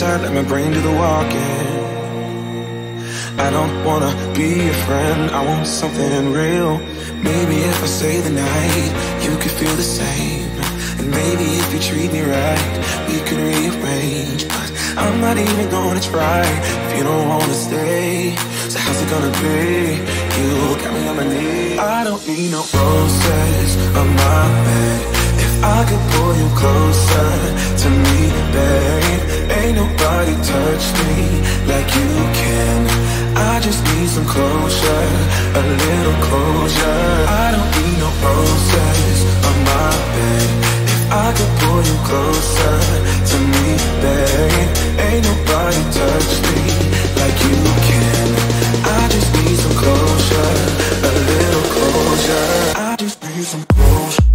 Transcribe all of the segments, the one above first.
let my brain do the walking I don't wanna be a friend, I want something real. Maybe if I stay the night, you could feel the same. And maybe if you treat me right, we could rearrange. But I'm not even gonna try, if you don't wanna stay. So how's it gonna be, you got me on my knees. I don't need no roses on my bed. I could pull you closer to me, babe. Ain't nobody touch me like you can. I just need some closure, a little closure. I don't need no roses on my bed. If I could pull you closer to me, babe. Ain't nobody touch me like you can. I just need some closure, a little closure. I just need some closure.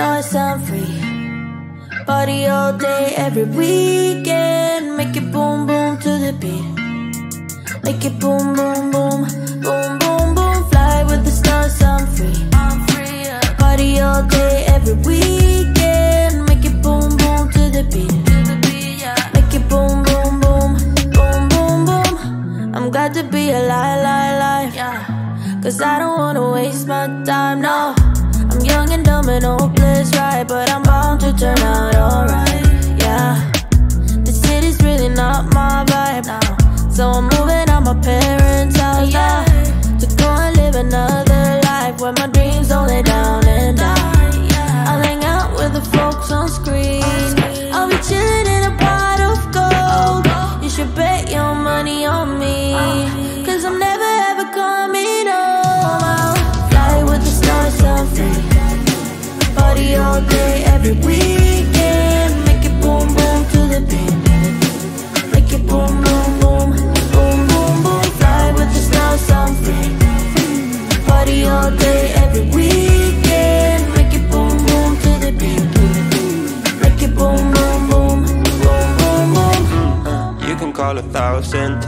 Stars, I'm free. Party all day, every weekend. Make it boom, boom to the beat. Make it boom, boom, boom,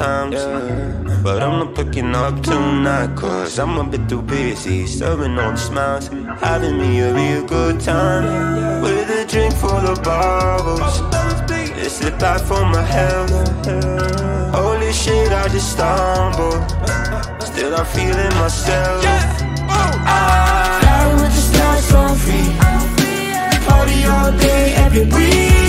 times. Yeah. But I'm not picking up tonight, cause I'm a bit too busy. Serving all the smiles, having me a real good time. With a drink full of bubbles, it's the life for my health. Holy shit, I just stumbled. Still, I'm feeling myself. I, fly with the stars, so free. Party all day, every week.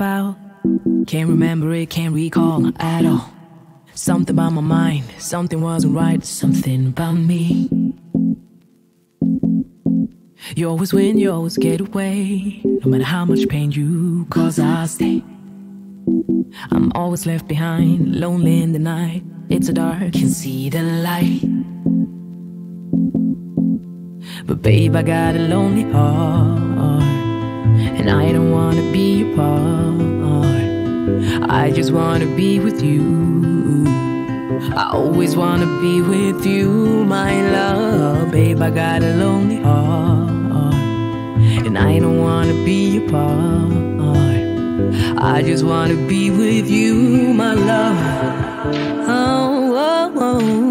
about? Can't remember it, can't recall at all. Something about my mind, something wasn't right, something about me. You always win, you always get away. No matter how much pain you cause, I stay. I'm always left behind, lonely in the night. It's so dark, can see the light. But babe, I got a lonely heart and I don't wanna be apart. I just wanna be with you. I always wanna be with you, my love. Babe, I got a lonely heart, and I don't wanna be apart. I just wanna be with you, my love. oh. oh, oh.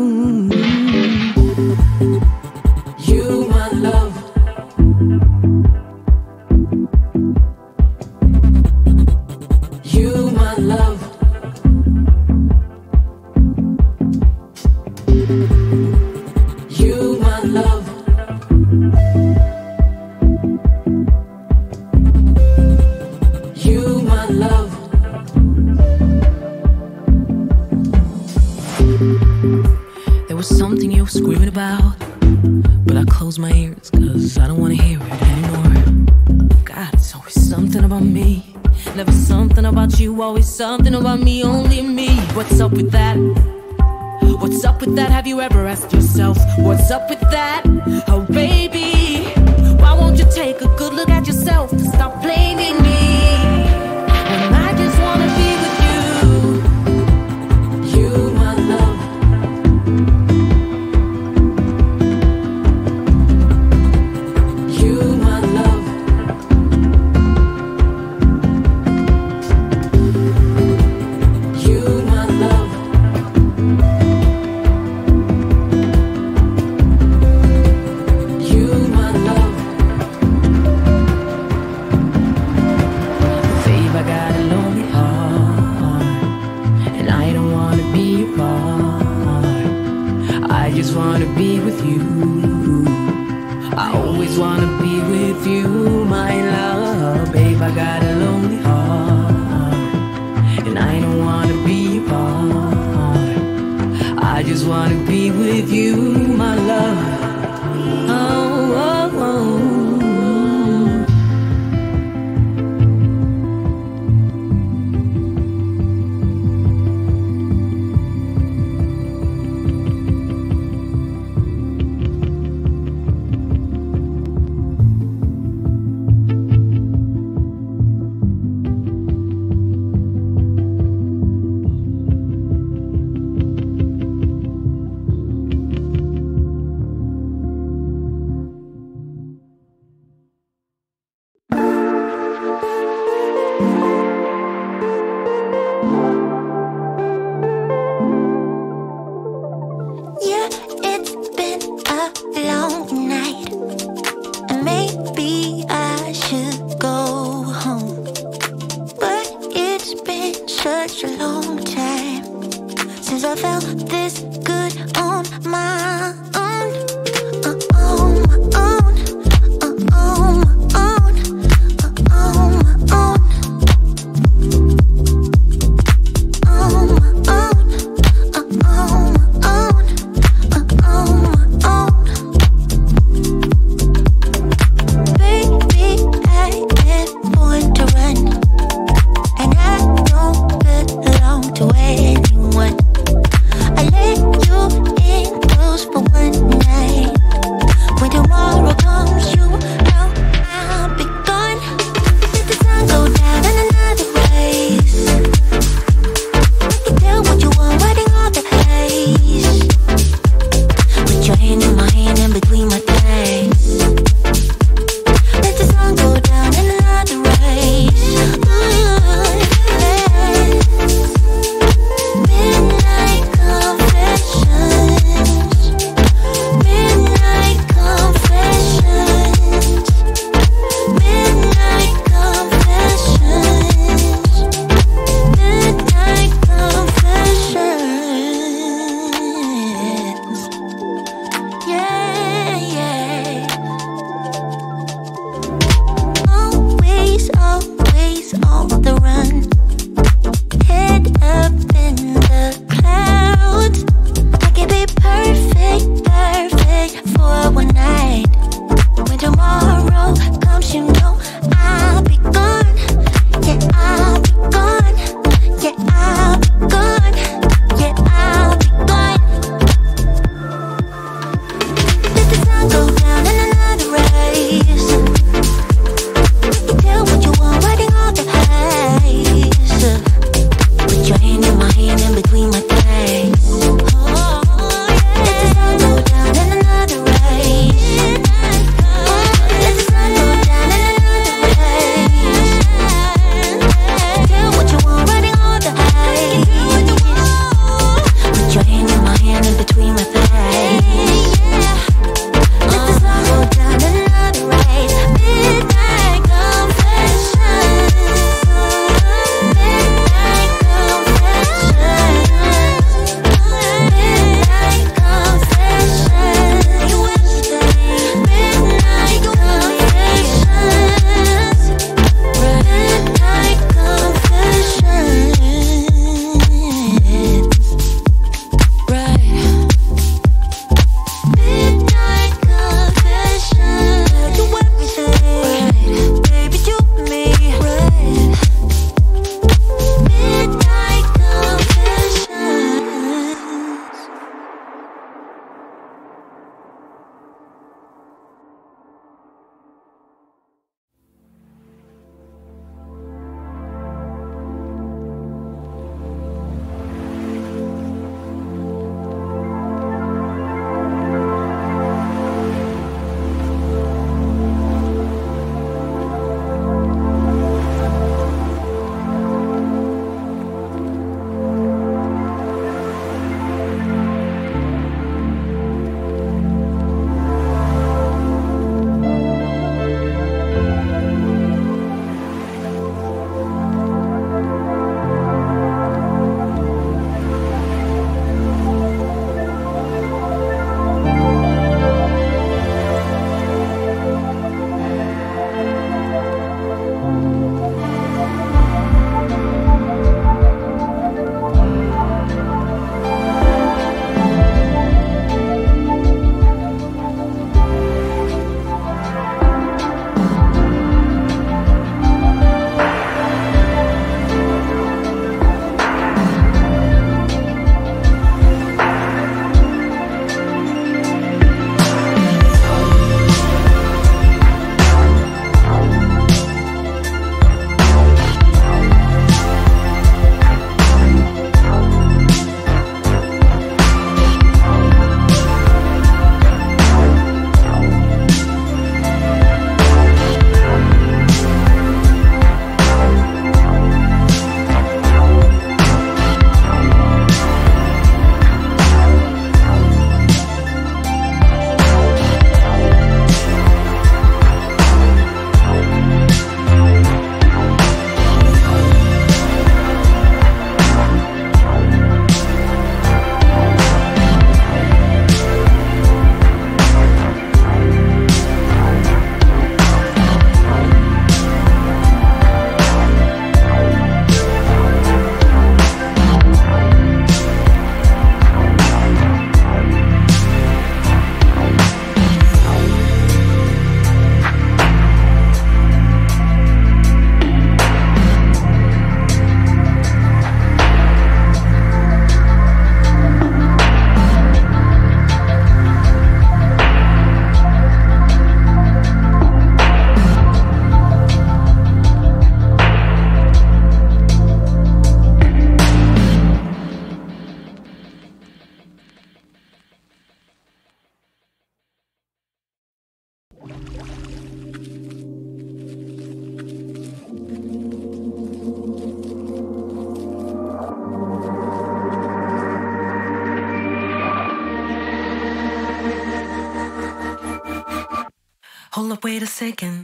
Wait a second.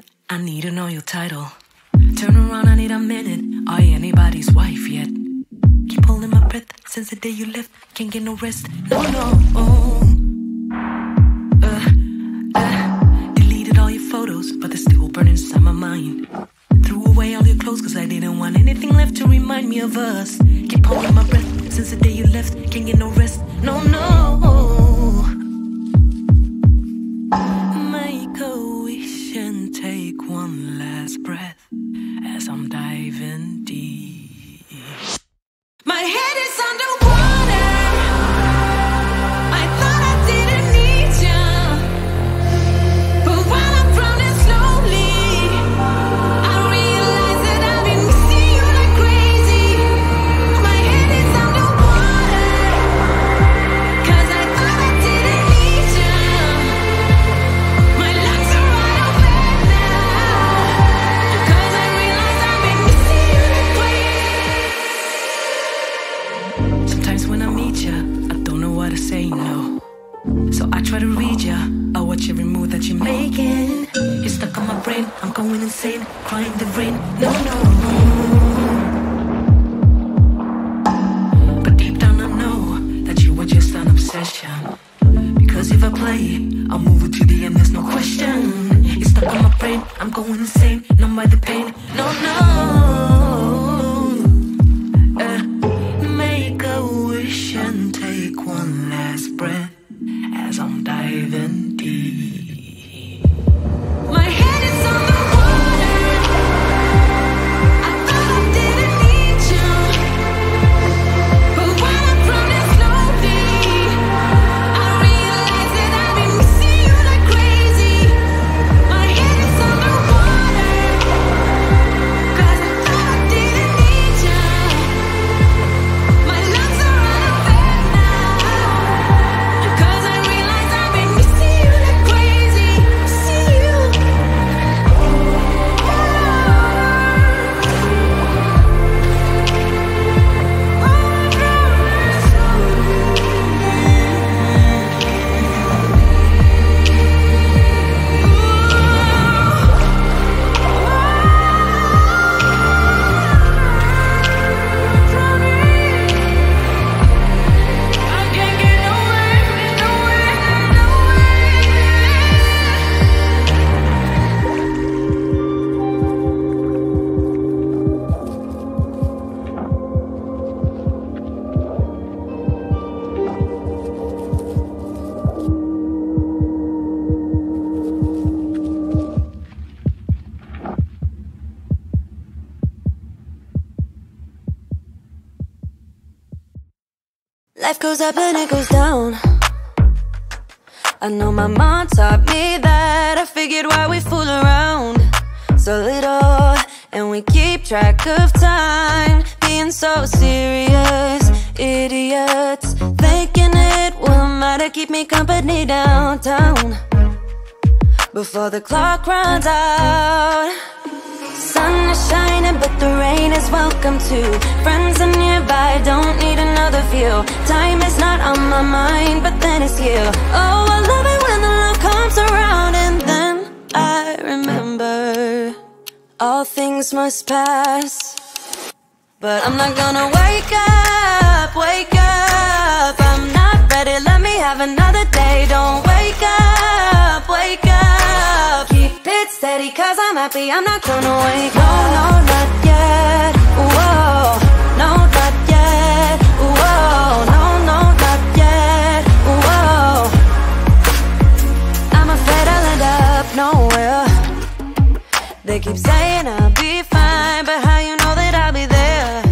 Goes up and it goes down. I know my mom taught me that. I figured why we fool around so little and we keep track of time. Being so serious, idiots. Thinking it will matter, keep me company downtown before the clock runs out. Sun is shining, but the rain is welcome too. Friends are nearby, don't need another view. Time is not on my mind, but then it's you. Oh, I love it when the love comes around, and then I remember all things must pass. But I'm not gonna wake up, wake up. I'm not ready, let me have another day. Don't wake up, wake up. Keep it steady, cause I'm happy. I'm not gonna wake up. No, no, not yet. Whoa, nowhere. They keep saying I'll be fine, but how you know that I'll be there?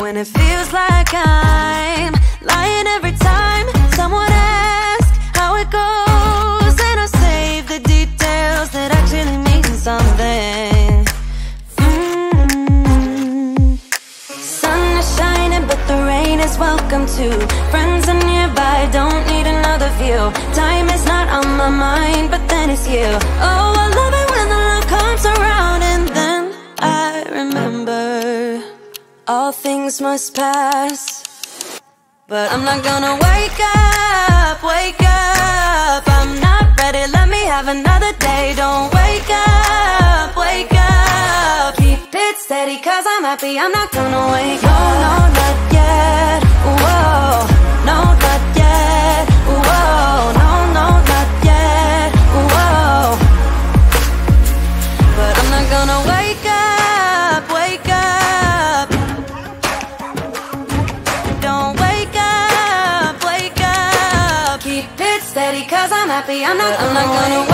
When it feels like I'm lying every time someone asks how it goes, and I save the details that actually mean something. Mm. Sun is shining, but the rain is welcome too. Friends are nearby, don't you. Time is not on my mind, but then it's you. Oh, I love it when the love comes around And then I remember All things must pass. But I'm not gonna wake up, wake up. I'm not ready, let me have another day. Don't wake up, wake up. Keep it steady, cause I'm happy. I'm not gonna wake up. No, no, not yet, whoa. No, no, not yet. But I'm not gonna wake up, wake up. Don't wake up, wake up. Keep it steady cause I'm happy. I'm not, I'm not gonna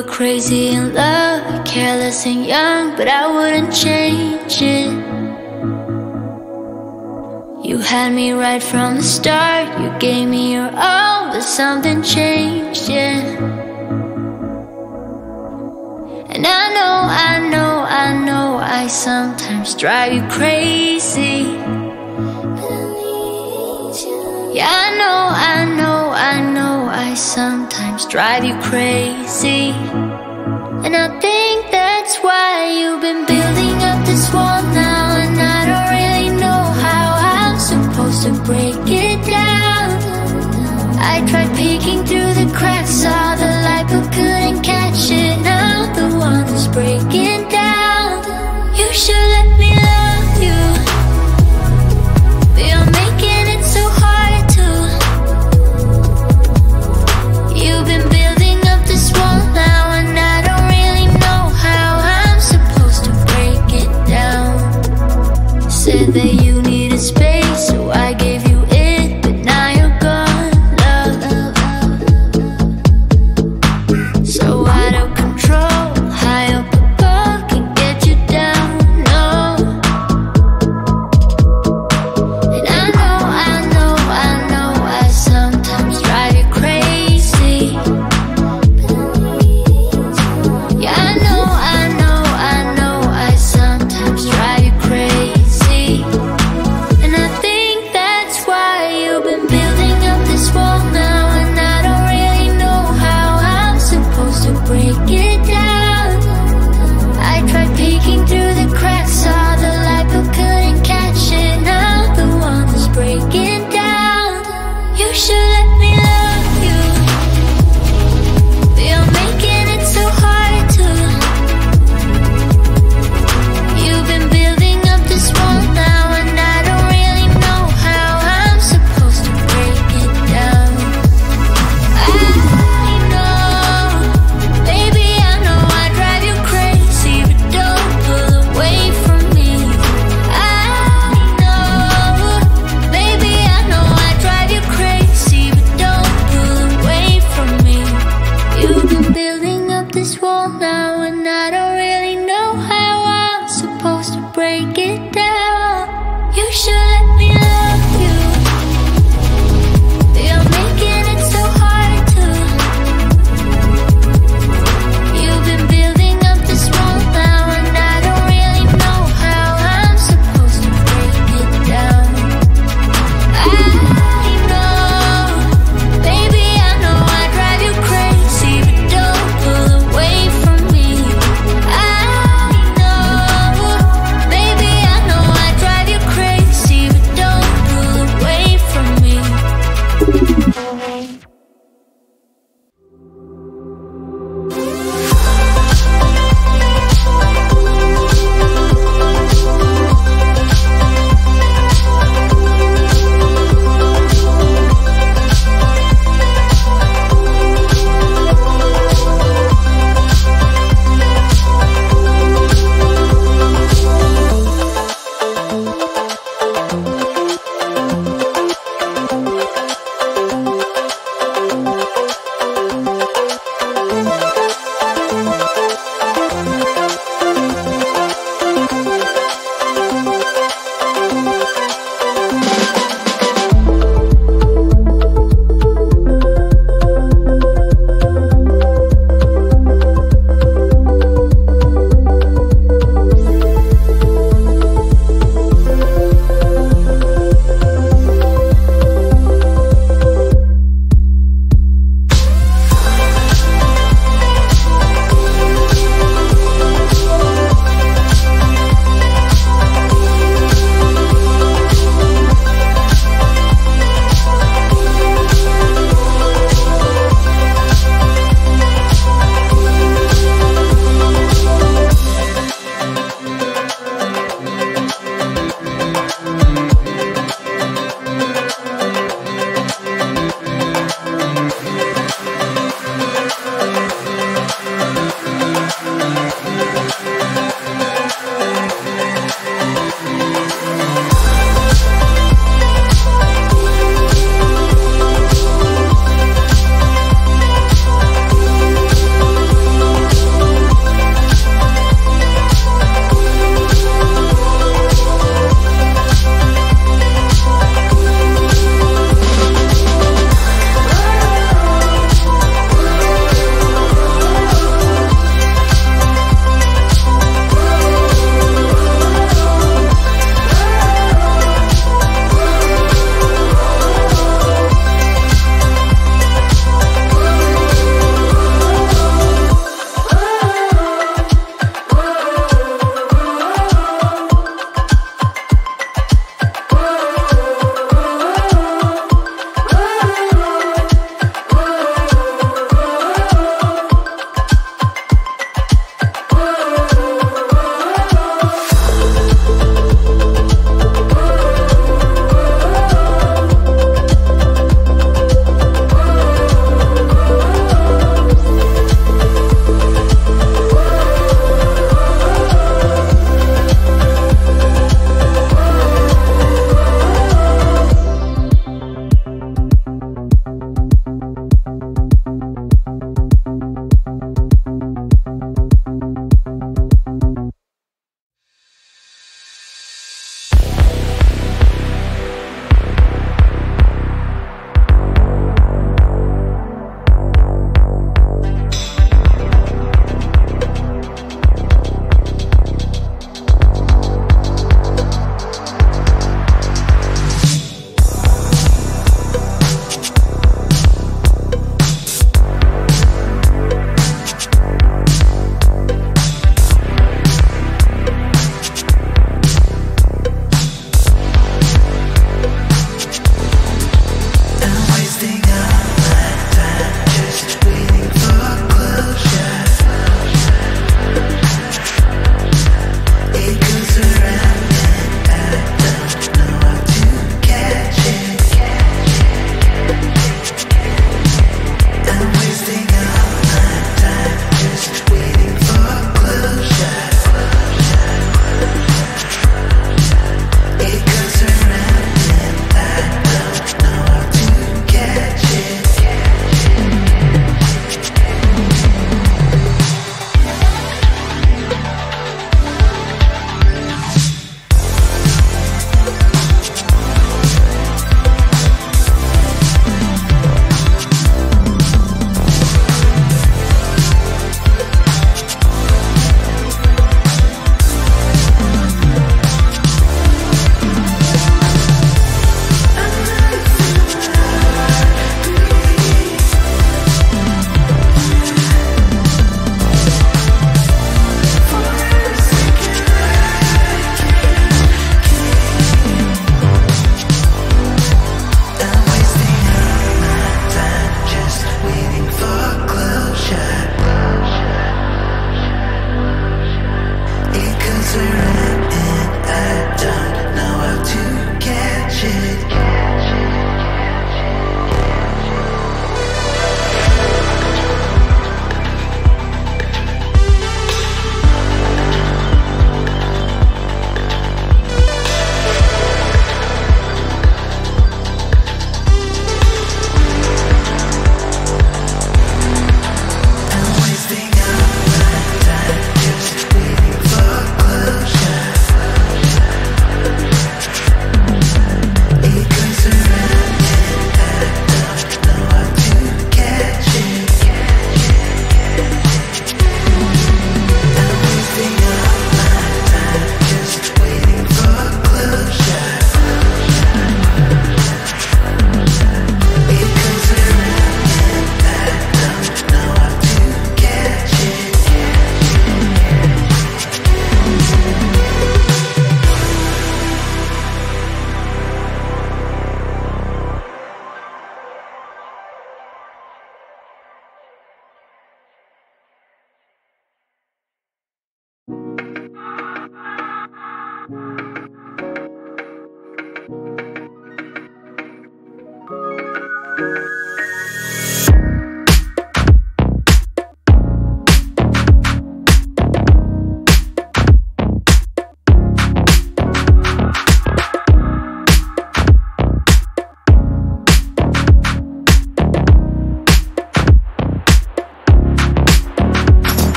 were crazy in love, careless and young, but I wouldn't change it. You had me right from the start, you gave me your all, but something changed, yeah. And I know, I know, I know, I sometimes drive you crazy. Yeah, I know, I know, I know, I sometimes drive you crazy. And I think that's why you've been building up this wall now,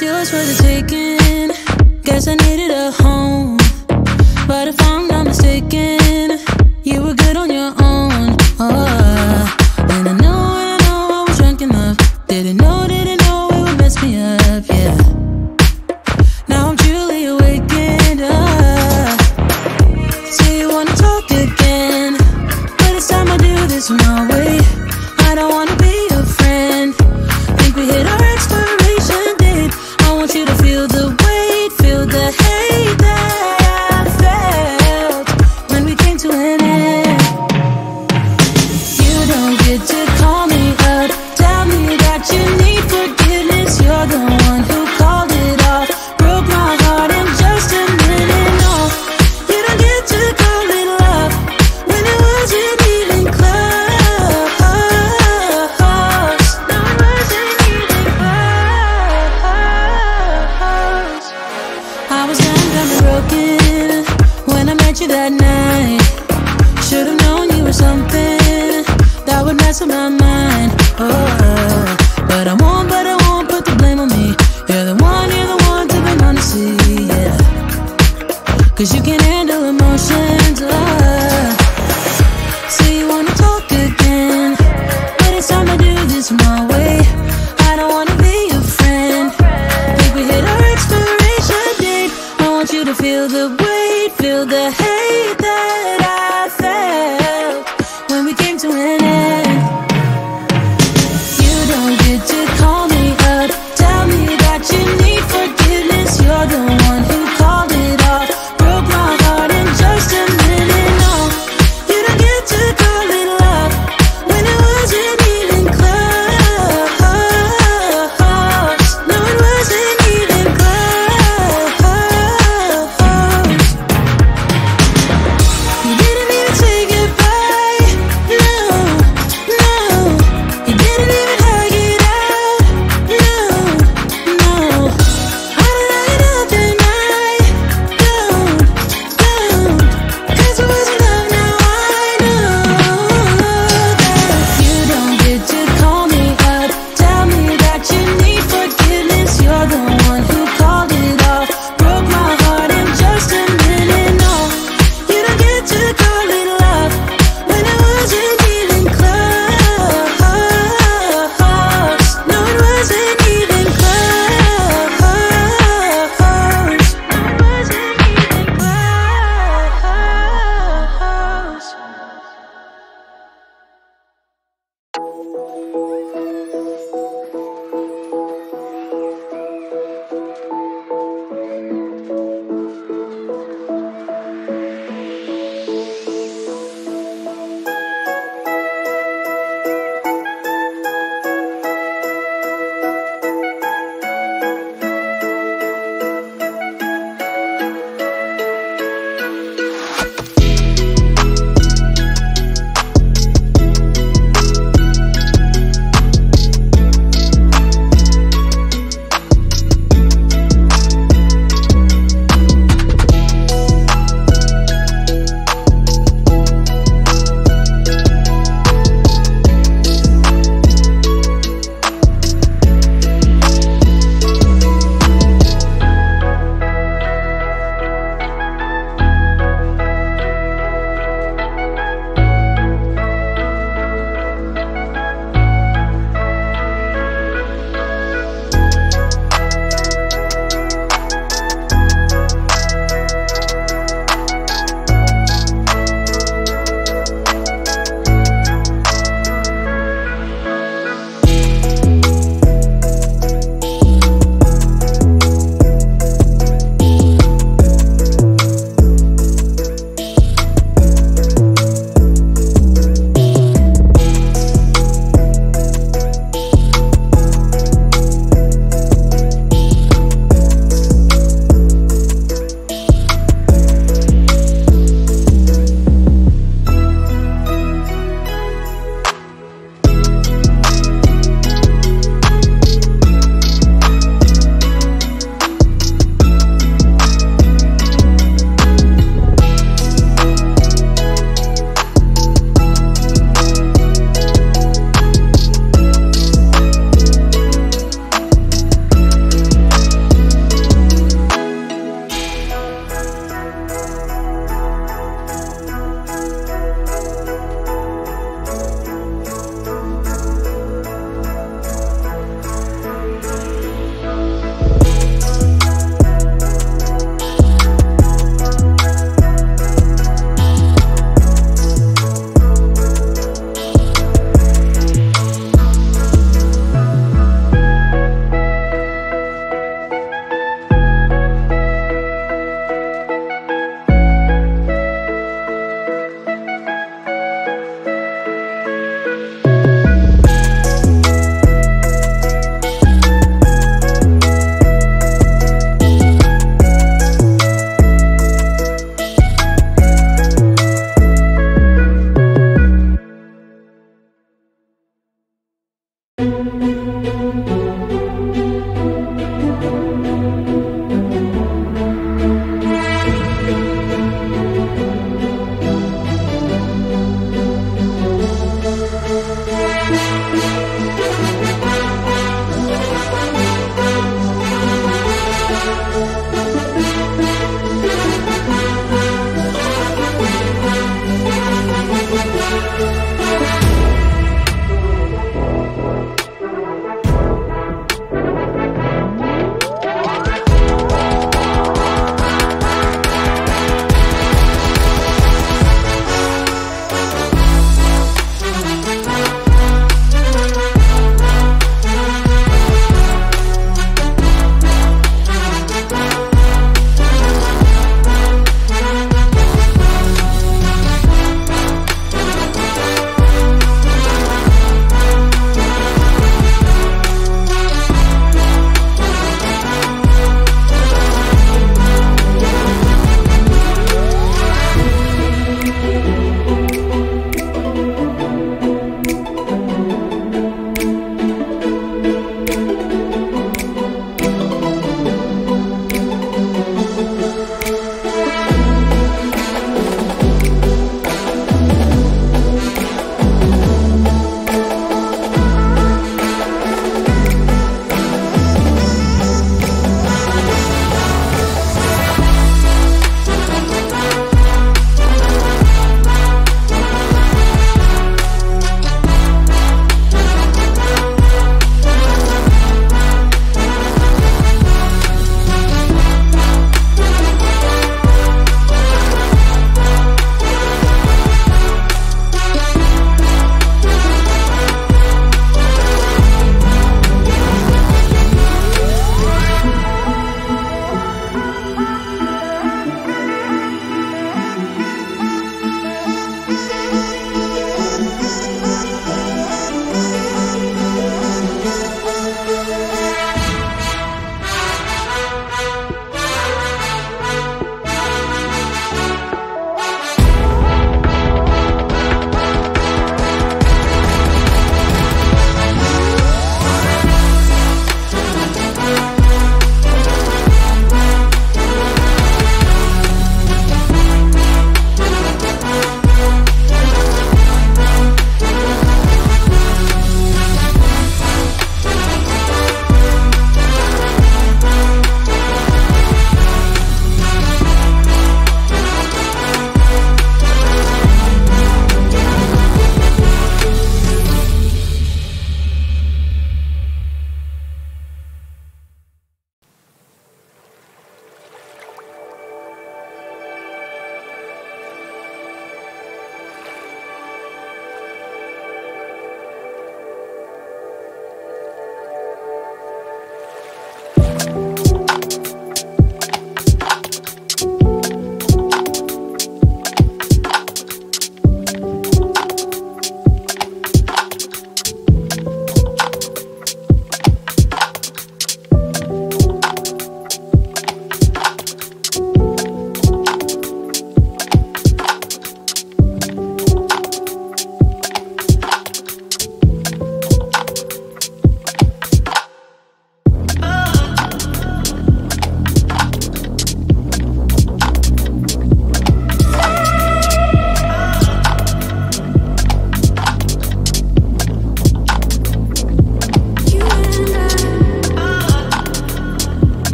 was yours for the taking. Guess I needed a home. But if I'm not mistaken.